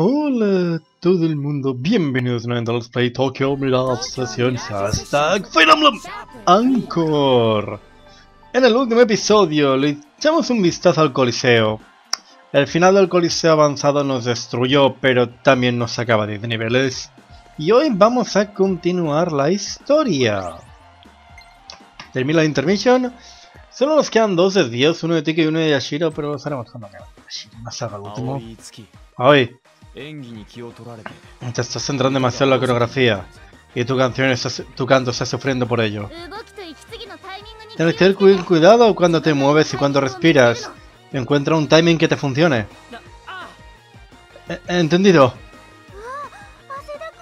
Hola todo el mundo, bienvenidos nuevamente a Let's Play Tokyo Mirage Session Hashtag Fire Emblem Anchor. En el último episodio le echamos un vistazo al coliseo. El final del coliseo avanzado nos destruyó, pero también nos sacaba 10 niveles. Y hoy vamos a continuar la historia. Termina la intermission Solo nos quedan dos de Dios, uno de Tiki y uno de Yashiro, pero los haremos cuando acabe Yashiro, más último. Hoy te estás centrando demasiado en la coreografía y tu canción está, tu canto está sufriendo por ello. Tienes que tener cuidado cuando te mueves y cuando respiras. Encuentra un timing que te funcione. ¿Entendido?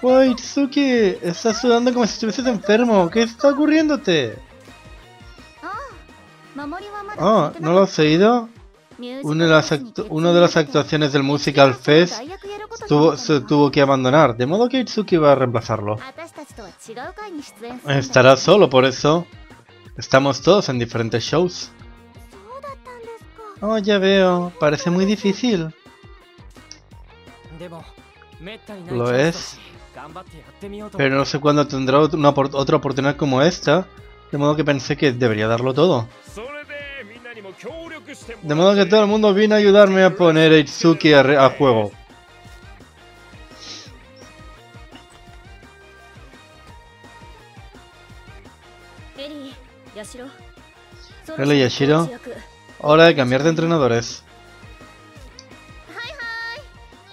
¡Uy, Tsuki! Estás sudando como si estuvieses enfermo. ¿Qué está ocurriéndote? Oh, ¿no lo has oído? Una de, las una de las actuaciones del Musical Fest tuvo, se tuvo que abandonar, de modo que Itsuki va a reemplazarlo. Estará solo, por eso estamos todos en diferentes shows. Oh, ya veo, parece muy difícil. Lo es. Pero no sé cuándo tendrá una, otra oportunidad como esta, de modo que pensé que debería darlo todo. De modo que todo el mundo vino a ayudarme a poner a Itsuki a, juego. Hola Yashiro, hora de cambiar de entrenadores.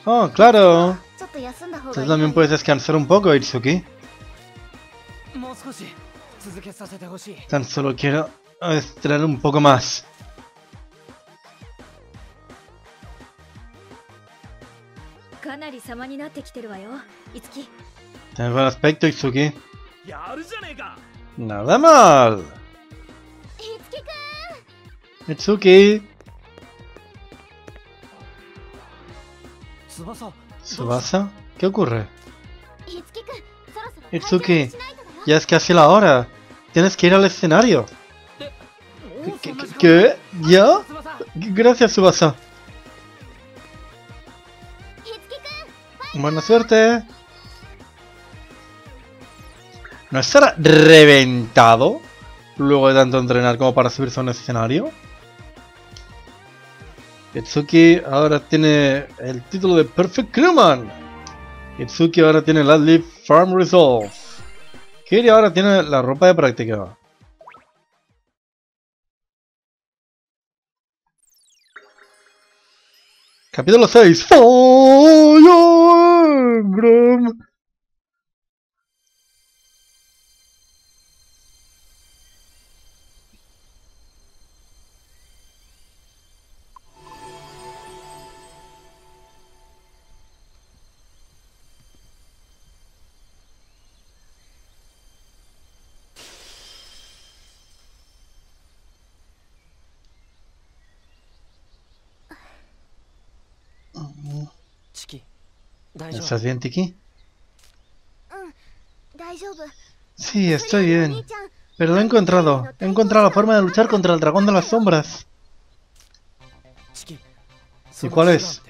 Oh, claro. Tú también puedes descansar un poco, Itsuki. Tan solo quiero extraer un poco más. Tienes buen aspecto, Itsuki. Nada mal. Itsuki. ¿Subasa? ¿Qué ocurre? Itsuki, ya es casi la hora. Tienes que ir al escenario. ¿Qué? ¿Qué? ¿Ya? Gracias, Subasa. Buena suerte. ¿No estará reventado luego de tanto entrenar como para subirse a un escenario? Itsuki ahora tiene el título de Perfect Crewman. Itsuki ahora tiene el Adlib Farm Resolve. Kiri ahora tiene la ropa de práctica. Capítulo 6. Emblem. ¿Estás bien, Tiki? Sí, estoy bien. Pero lo he encontrado. He encontrado la forma de luchar contra el dragón de las sombras. ¿Y cuál es?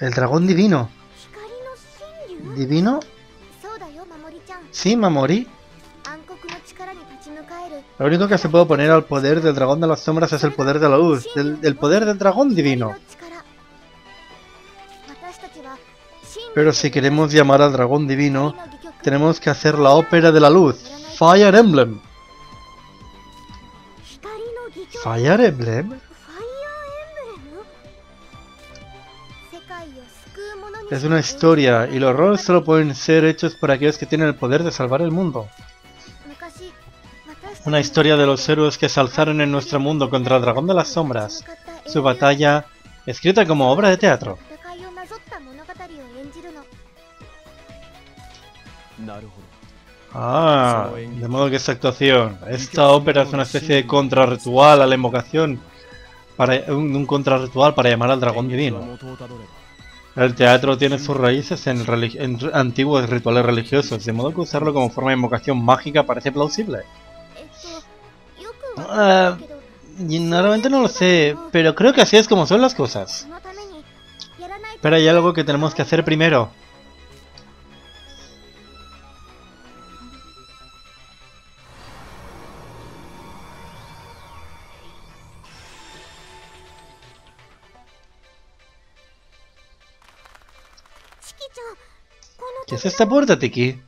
El dragón divino. ¿Divino? Sí, Mamori. Lo único que se puede oponer al poder del dragón de las sombras es el poder de la luz, del, poder del dragón divino. Pero si queremos llamar al dragón divino, tenemos que hacer la ópera de la luz, Fire Emblem. ¿Fire Emblem? Es una historia, y los roles solo pueden ser hechos por aquellos que tienen el poder de salvar el mundo. Una historia de los héroes que se alzaron en nuestro mundo contra el dragón de las sombras. Su batalla, escrita como obra de teatro. Ah, de modo que esta actuación, esta ópera es una especie de contrarritual a la invocación, para, un, un contrarritual para llamar al dragón divino. El teatro tiene sus raíces en, en antiguos rituales religiosos, de modo que usarlo como forma de invocación mágica parece plausible. Uh, normalmente no lo sé, pero creo que así es como son las cosas. Pero hay algo que tenemos que hacer primero. ¿Qué es esta puerta, Tiki?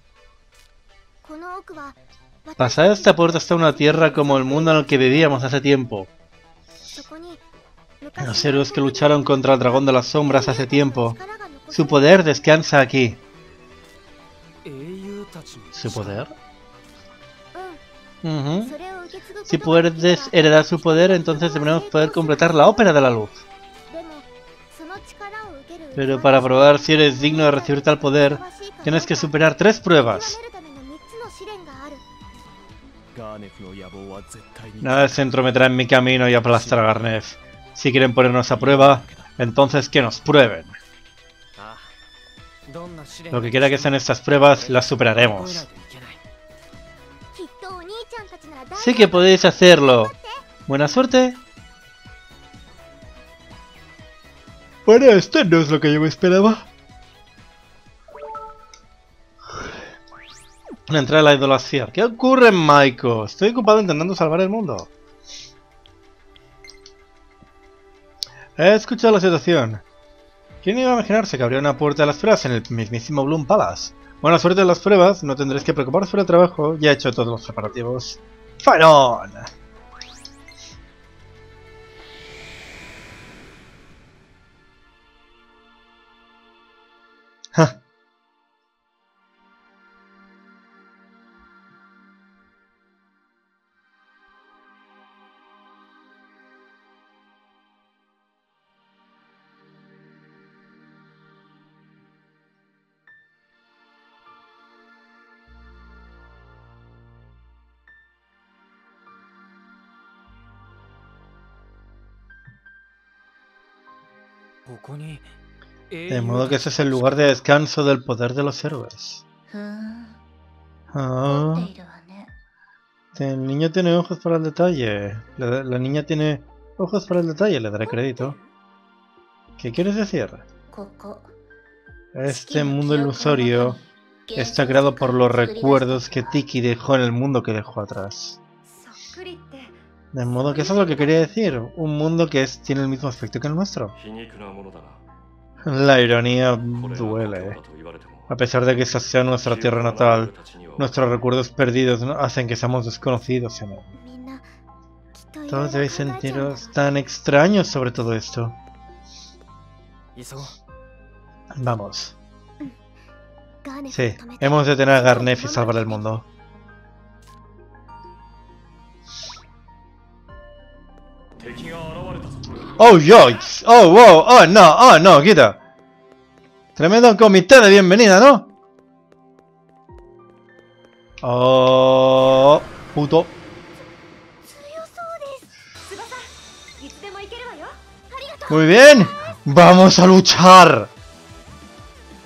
Pasada esta puerta está una tierra como el mundo en el que vivíamos hace tiempo. Los héroes que lucharon contra el dragón de las sombras hace tiempo. Su poder descansa aquí. ¿Su poder? Si puedes heredar su poder, entonces deberemos poder completar la ópera de la luz. Pero para probar si eres digno de recibir tal poder, tienes que superar tres pruebas. Nada de centro en mi camino y aplastar a Garnef. Si quieren ponernos a prueba, entonces que nos prueben. Lo que quiera que sean estas pruebas, las superaremos. Sé que podéis hacerlo. Buena suerte. Bueno, esto no es lo que yo me esperaba. Entrada a la idolacia. ¿Qué ocurre, Maiko? Estoy ocupado intentando salvar el mundo. He escuchado la situación. ¿Quién iba a imaginarse que habría una puerta de las pruebas en el mismísimo Bloom Palace? Buena suerte en las pruebas, no tendréis que preocuparos por el trabajo, ya he hecho todos los preparativos. ¡Fire on! Ja. modo que ese es el lugar de descanso del poder de los héroes. Ah. El niño tiene ojos para el detalle. La, niña tiene ojos para el detalle, le daré crédito. ¿Qué quieres decir? Este mundo ilusorio está creado por los recuerdos que Tiki dejó en el mundo que dejó atrás. De modo que eso es lo que quería decir, un mundo que es, tiene el mismo aspecto que el nuestro. La ironía duele. Eh. A pesar de que esa sea nuestra tierra natal, nuestros recuerdos perdidos hacen que seamos desconocidos. Todos debéis sentiros tan extraños sobre todo esto. Vamos. Sí, hemos de tener a Garnef y salvar el mundo. ¡Oh, joys! ¡Oh, wow! ¡Oh, no! ¡Oh, no! ¡Quita! Tremendo comité de bienvenida, ¿no? ¡Oh! ¡Puto! ¡Muy bien! ¡Vamos a luchar!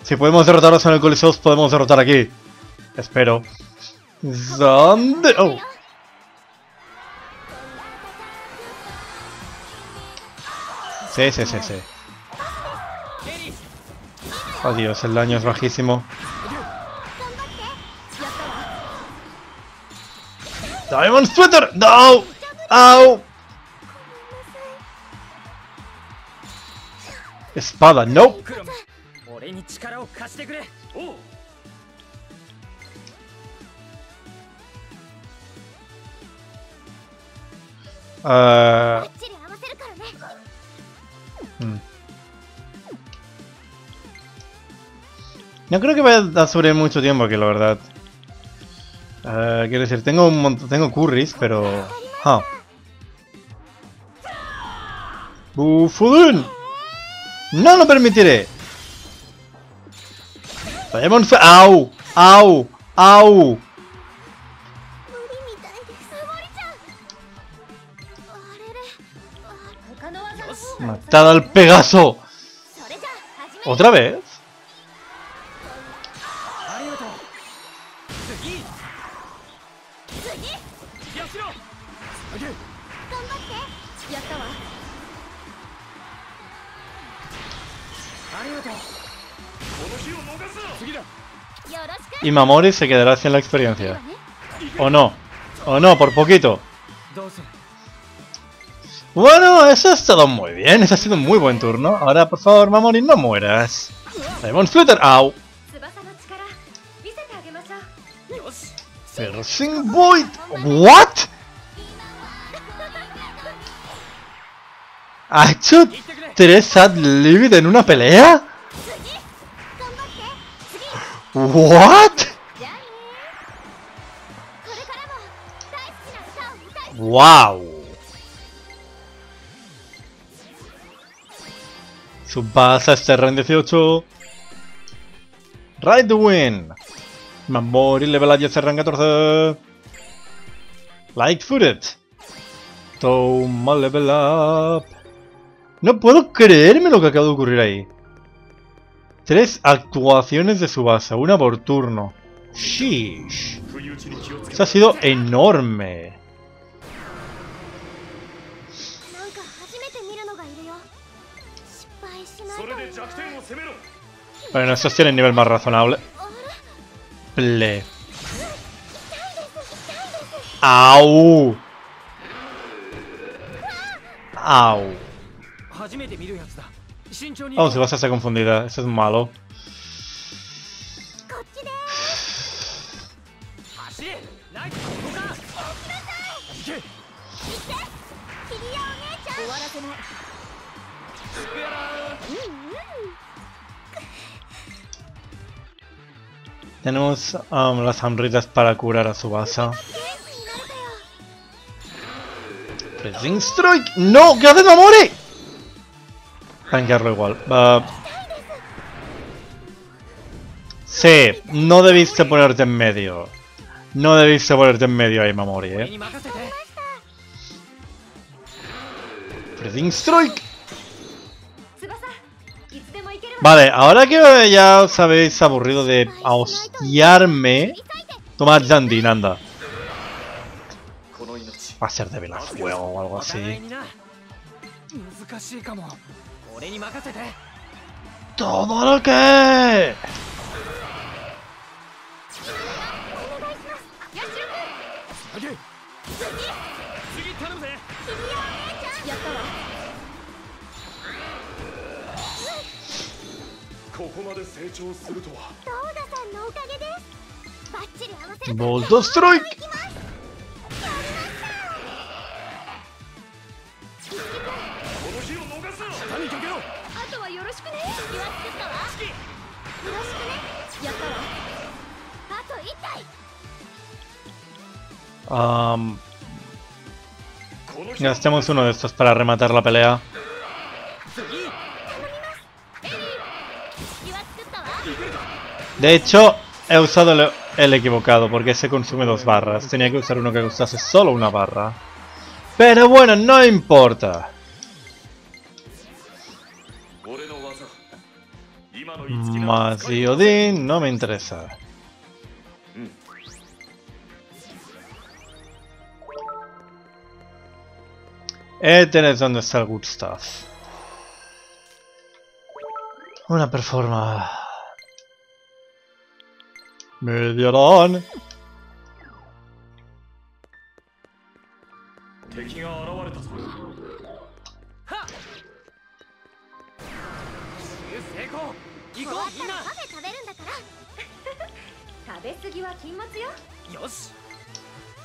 Si podemos derrotarlos en el Coliseo, podemos derrotar aquí. Espero. ¿Dónde? ¡Oh! Sí, sí, sí, sí. Oh Dios, el daño es bajísimo. Diamond Splitter! ¡No! ¡Au! Espada, no. ク No creo que vaya a sobre mucho tiempo aquí, la verdad. Quiero decir, tengo un montón, tengo curries, pero... Ah. ¡Bufudun! ¡No lo permitiré! ¡Au! ¡Au! ¡Au! Al Pegaso! ¿Otra vez? Y Mamori se quedará sin la experiencia. ¿O no? ¿O no? Por poquito. Bueno, eso ha estado muy bien, eso ha sido un muy buen turno. Ahora, por favor, Mamori, no mueras. Demon Flutter, au. Piercing Void, what? ¿Ha hecho tres ad Livid en una pelea? What? Wow. Subasa este rank 18. Ride the Win. Mamori level up y este rank 14. Lightfooted. Toma level up. No puedo creerme lo que acaba de ocurrir ahí. Tres actuaciones de Subasa, una por turno. Sheesh. Eso ha sido enorme. Bueno, esos tienen nivel más razonable. Ple. ¡Au! ¡Au! Oh, si vas a ser confundida. Eso es malo. Tenemos um, las hambritas para curar a Subasa. Pressing Strike. ¡No! ¿Qué haces, Mamore? Tanquearlo igual. Sí, no debiste ponerte en medio. No debiste ponerte en medio ahí, Mamori, eh. Freezing Vale, ahora que ya os habéis aburrido de hostiarme, tomad Jandin, anda. Va a ser de fuego o algo así. ¡Todo lo que! ここまで成長するとは。トーダさんのおかげです。バッチリ合わせる.行きますやりましたこの日を逃すな谷かけろあとはよろしくね。気は作ったわ。よろしくねやった。わあと1体 Um, この日 gastemos uno de estos para rematar la pelea? De hecho, he usado el, equivocado porque se consume dos barras. Tenía que usar uno que usase solo una barra. Pero bueno, no importa. Más y no me interesa. Eh, Ether es donde está el good stuff. Una performance. Me.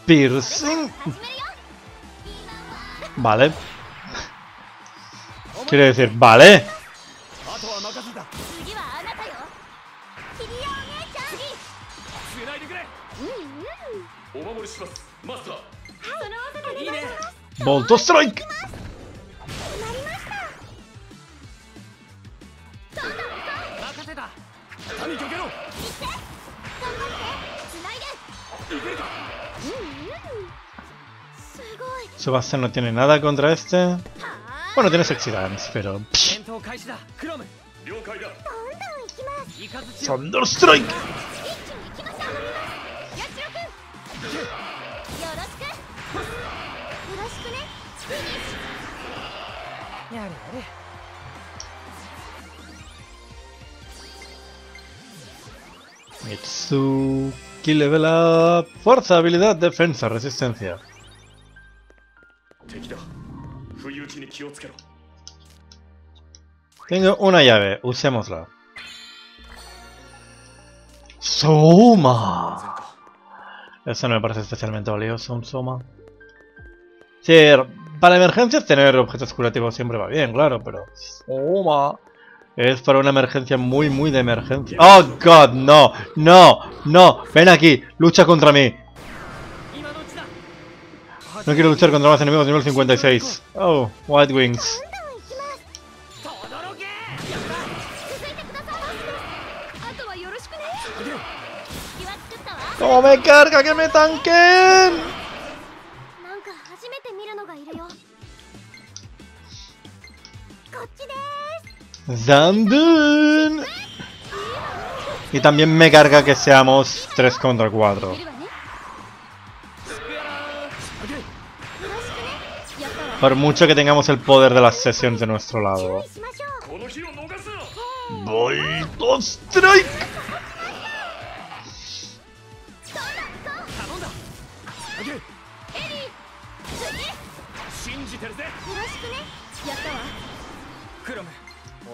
Piercing. Vale. Quiere decir, vale. つないでくれうんうんお守りしますマスターその技でいいね Volto Strike. 決まりましたそうだ任せた谷かけろ頑張ってつないでいけるかうんうんすごい Subasa no tiene nada contra este. はあ Bueno, tiene Sexy Dance, pero... 戦闘 やれやれ Mitsuki level up. Fuerza, habilidad, defensa, resistencia. 敵だ不意打ちに気をつけろ Tengo una llave, usémosla. Soma. 全か Eso no me parece especialmente valioso, un Soma. Sí, para emergencias tener objetos curativos siempre va bien, claro, pero... Oh, es para una emergencia muy, muy de emergencia. ¡Oh, God! ¡No! ¡No! ¡No! ¡Ven aquí! ¡Lucha contra mí! No quiero luchar contra más enemigos nivel 56. Oh, White Wings. ¡Cómo me carga que me tanquen! Zandun. Y también me carga que seamos 3 contra 4. Por mucho que tengamos el poder de las sesiones de nuestro lado. ¡Volto Strike!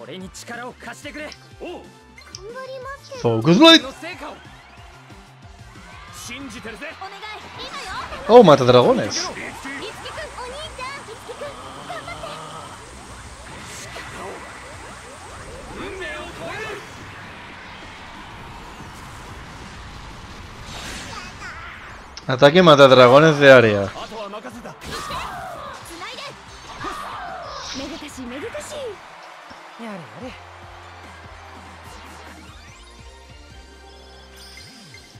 俺に力を貸してくれお頑張ります Focus light! Oh, mata dragones. Ataque mata dragones de área. やれやれ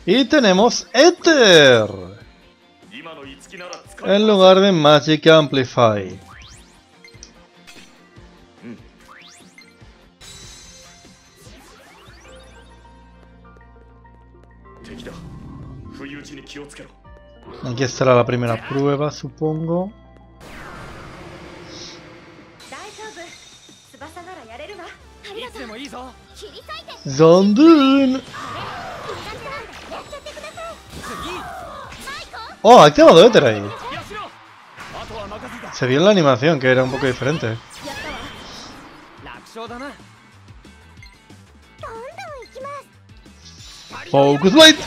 Y tenemos Ether. 今の五木なら使え En lugar de Magic Amplify. 敵だ不意打ちに気をつけろ Aquí estará la primera prueba, supongo. 残念 ¡Oh! Ha activado Éter ahí. Se vio en la animación que era un poco diferente. Focus Light.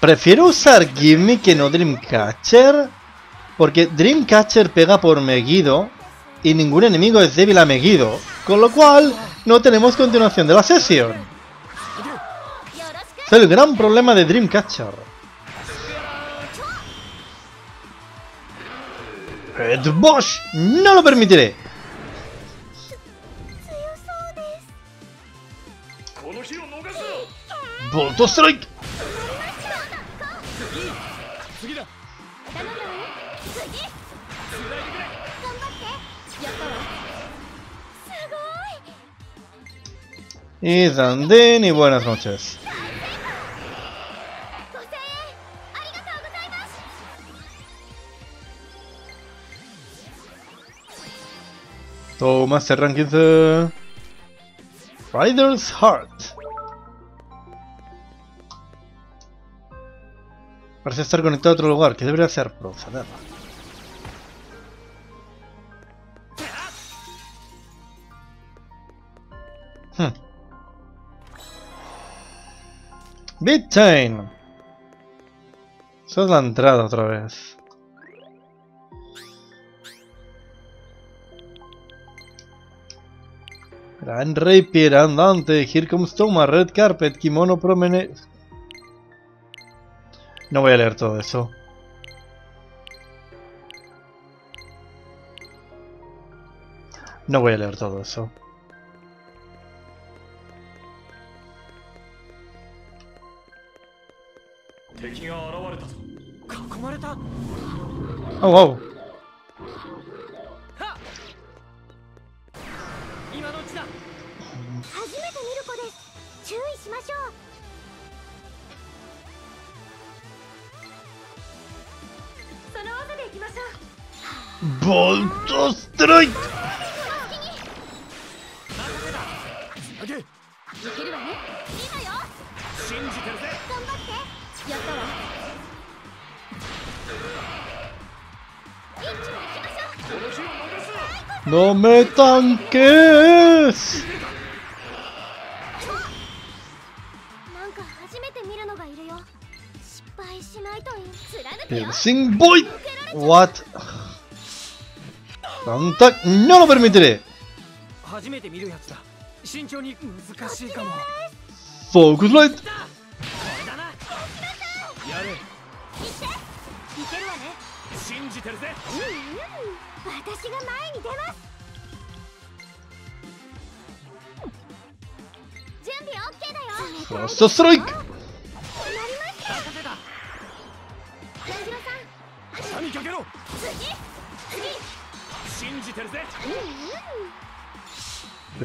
Prefiero usar Gimme que no Dreamcatcher. Porque Dreamcatcher pega por Meguido y ningún enemigo es débil a Meguido, con lo cual no tenemos continuación de la sesión. Es el gran problema de Dreamcatcher. Red Bosch, no lo permitiré. Volto Strike. Y Randén, y buenas noches. Toma, este cerran 15. Rider's Heart. Parece estar conectado a otro lugar, que debería ser proceder. Hm. Chain. Esa es la entrada otra vez. Gran Rapier andante, Here comes Toma, Red Carpet, Kimono Promene... No voy a leer todo eso. No voy a leer todo eso. Oh. はっ今のう。ちだ初めて見る子です注意しましょうこの技でいきましょ ¡Volto Strike! 投げういけるわね。今よ。信じてるぜ。頑張って。やったわ ¡No me tanques! 新ボイ What? あんた、no lo permitiré! 初めて見るやつだ。慎重に難しいかも。フォークライト信じてるぜ。うんうん。私が前に出ます。準備 OK だよ。¡Frost Strike! なりました任せたジロさん下にかけろ次次信じてるぜうん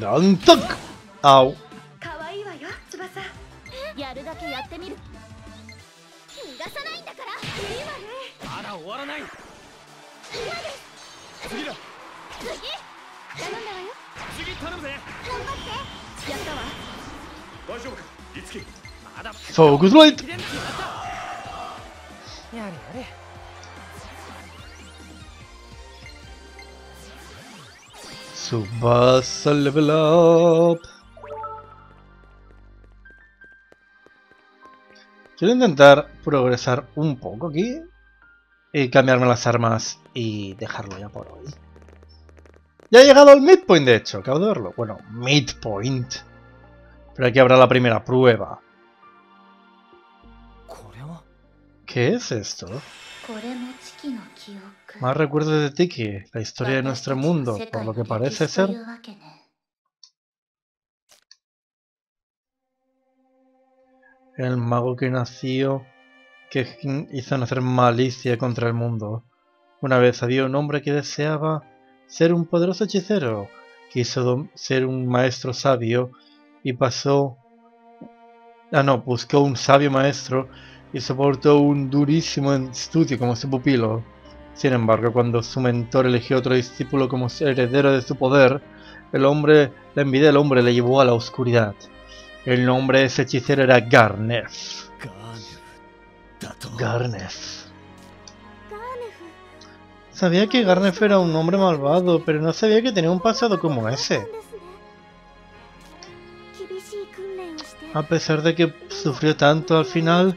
うん ¡Gran Tac! ¡Au! 可愛いわよ翼。やるだけやってみる。逃がさないんだから。いいわ終わらない嫌です次だ次頼んだわよ次頼むぜ頑張ってやったわ大丈夫かいつきまだ ¡Focus Light! 切れんやったやれやれ Subasa level up. Quiero intentar progresar un poco aquí. y cambiarme las armas y dejarlo ya por hoy. Ya he llegado al midpoint, de hecho, acabo de verlo. Bueno, midpoint. Pero aquí habrá la primera prueba. ¿Qué es esto? Más recuerdos de Tiki, la historia de nuestro mundo, por lo que parece ser. El mago que nació que hizo nacer malicia contra el mundo. Una vez había un hombre que deseaba ser un poderoso hechicero. Quiso ser un maestro sabio y pasó... Ah, no, buscó un sabio maestro y soportó un durísimo estudio como su pupilo. Sin embargo, cuando su mentor eligió otro discípulo como heredero de su poder, el hombre, la envidia del hombre le llevó a la oscuridad. El nombre de ese hechicero era Garnef. Garnef. Sabía que Garnef era un hombre malvado, pero no sabía que tenía un pasado como ese. A pesar de que sufrió tanto al final,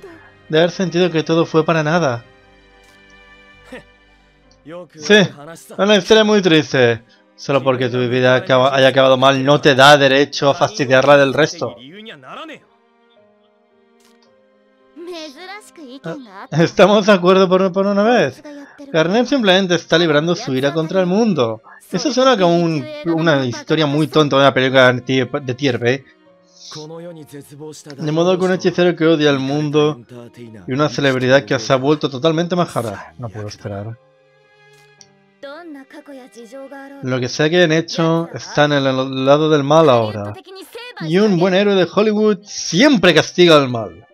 de haber sentido que todo fue para nada. Sí, una historia muy triste. Solo porque tu vida haya acabado mal no te da derecho a fastidiarla del resto. Ah, Estamos de acuerdo por, una vez. Garnet simplemente está librando su ira contra el mundo. Eso suena como una historia muy tonta de una película de Tierpe. ¿eh? De modo que un hechicero que odia al mundo y una celebridad que se ha vuelto totalmente majara. No puedo esperar. Lo que sea que hayan hecho está en el lado del mal ahora. Y un buen héroe de Hollywood siempre castiga al mal.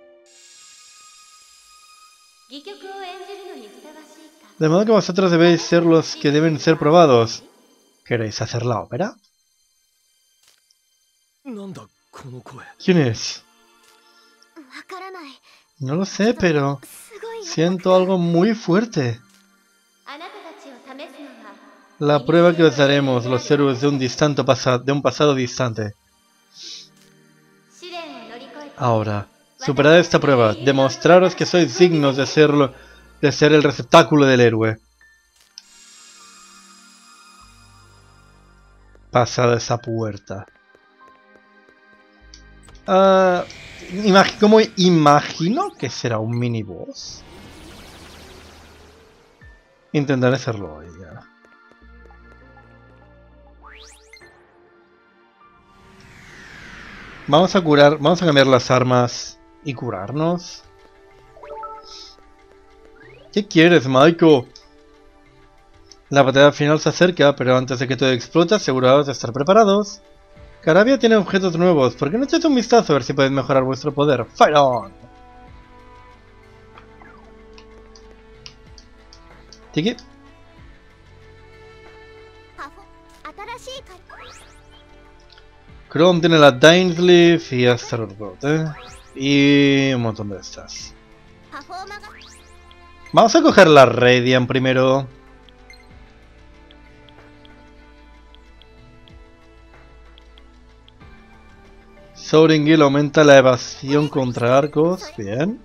De modo que vosotros debéis ser los que deben ser probados. ¿Queréis hacer la ópera? ¿Quién es? No lo sé, pero siento algo muy fuerte. La prueba que os daremos, los héroes de un, distante de un pasado distante. Ahora, superad esta prueba, demostraros que sois dignos de serlo, de ser el receptáculo del héroe. Pasad esa puerta. ¿Cómo imagino que será un mini boss? Intentaré hacerlo hoy ya. Vamos a curar, vamos a cambiar las armas ¿Y curarnos? ¿Qué quieres, Maiko? La batalla final se acerca, pero antes de que todo explote, aseguraos de estar preparados. Carabia tiene objetos nuevos, ¿por qué no echáis un vistazo a ver si podéis mejorar vuestro poder? ¡Fire on! Tiki. Chrome tiene la Dainsleaf y Astrobot, ¿eh? Y un montón de estas. Vamos a coger la Radiant primero. Soaringil aumenta la evasión contra arcos. Bien.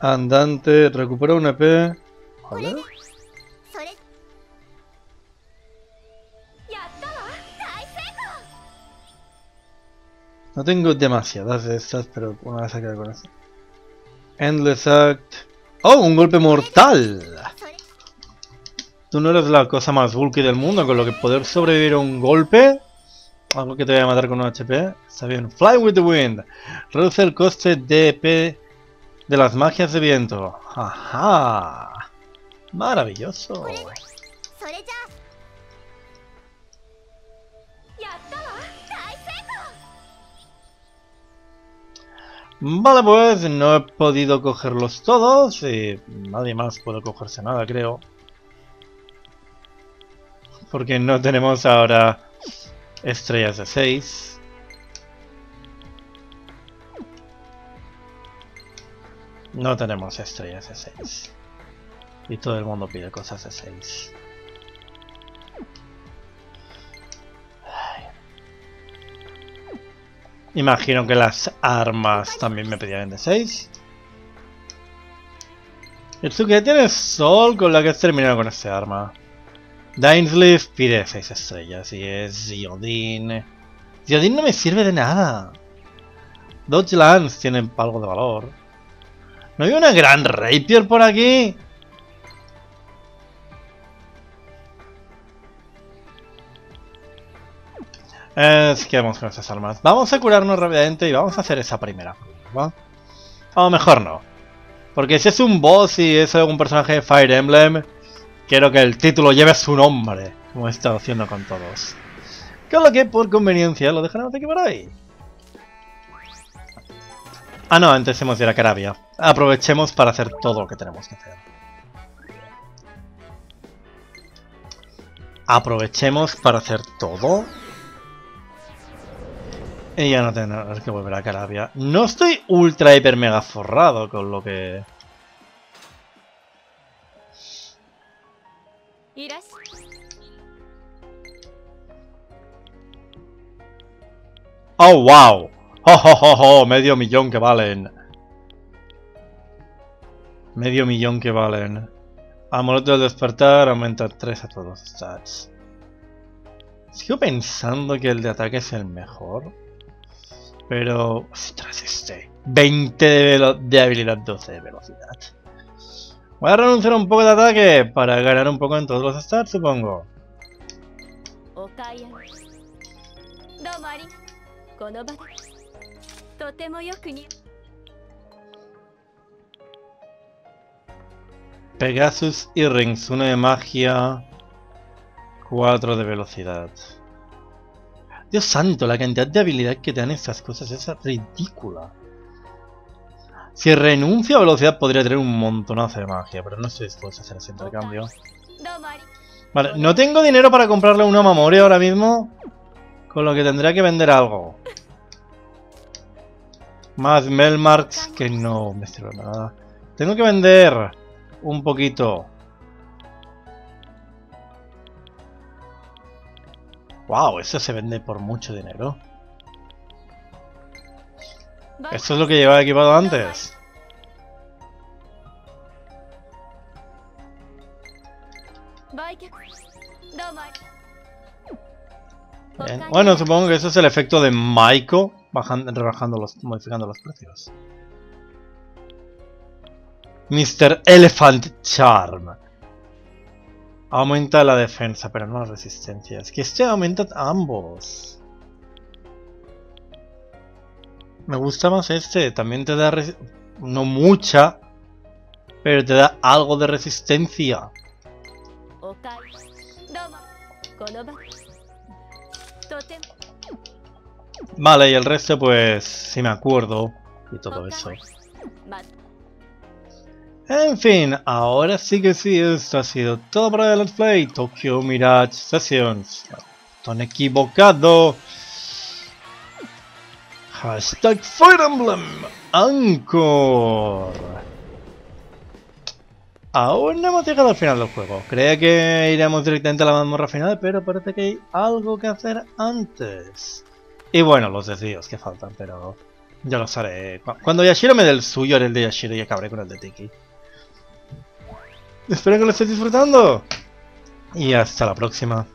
Andante recupera un EP. Vale. No tengo demasiadas de estas, pero una vez sacar con eso. Endless Act. ¡Oh! ¡Un golpe mortal! Tú no eres la cosa más bulky del mundo, con lo que poder sobrevivir a un golpe. Algo que te vaya a matar con un HP. Está bien. Fly with the wind. Reduce el coste de EP de las magias de viento. ¡Ajá! Maravilloso. Vale, pues no he podido cogerlos todos nadie más puede cogerse nada, creo. Porque no tenemos ahora estrellas de 6. No tenemos estrellas de 6. Y todo el mundo pide cosas de 6. Imagino que las armas también me pedían de 6. Itsuki, tienes sol con la que has terminado con este arma. Dainsleaf pide 6 estrellas y es Ziodin. Ziodin no me sirve de nada. Dodge Lance tienen algo de valor. ¿No hay una gran Rapier por aquí? Es que vamos con esas armas. Vamos a curarnos rápidamente y vamos a hacer esa primera prueba. O mejor no. Porque si es un boss y es algún personaje Fire Emblem, quiero que el título lleve su nombre, como he estado haciendo con todos. Con lo que por conveniencia lo dejaremos aquí por ahí. Ah no, antes hemos de a Carabia. Aprovechemos para hacer todo lo que tenemos que hacer. Aprovechemos para hacer todo ella no tendrás que volver a Calabria. No estoy ultra hiper mega forrado con lo que... ¡Oh, wow! ¡Oh, oh, oh, oh! Medio millón que valen. Medio millón que valen. Amuleto del despertar aumenta 3 a todos los stats. Sigo pensando que el de ataque es el mejor. Pero, ostras, este. 20 de, de habilidad, 12 de velocidad. Voy a renunciar un poco de ataque para ganar un poco en todos los stats, supongo. Pegasus y Rings, 1 de magia, 4 de velocidad. Dios santo, la cantidad de habilidad que te dan estas cosas es ridícula. Si renuncio a velocidad podría tener un montonazo de magia, pero no estoy dispuesto a hacer ese intercambio. Vale, no tengo dinero para comprarle una memoria ahora mismo, con lo que tendría que vender algo. Más Melmarks que no me sirve nada. Tengo que vender un poquito. Wow, eso se vende por mucho dinero. Esto es lo que llevaba equipado antes. Bueno, supongo que eso es el efecto de Maiko bajando, rebajando los, modificando los precios. Mr. Elephant Charm. Aumenta la defensa, pero no la resistencia. Es que este aumenta ambos. Me gusta más este. También te da... No mucha. Pero te da algo de resistencia. Vale, y el resto pues... Si me acuerdo. Y todo eso. ま En fin, ahora sí que sí, esto ha sido todo para el Let's Play Tokyo Mirage Sessions. Tan equivocado. Hashtag Fire Emblem Anchor. Aún no hemos llegado al final del juego. Creía que iremos directamente a la mazmorra final, pero parece que hay algo que hacer antes. Y bueno, los desvíos que faltan, pero ya los haré. Cu- Cuando Yashiro me dé el suyo, haré el de Yashiro y acabaré con el de Tiki. Espero que lo estéis disfrutando. Y hasta la próxima.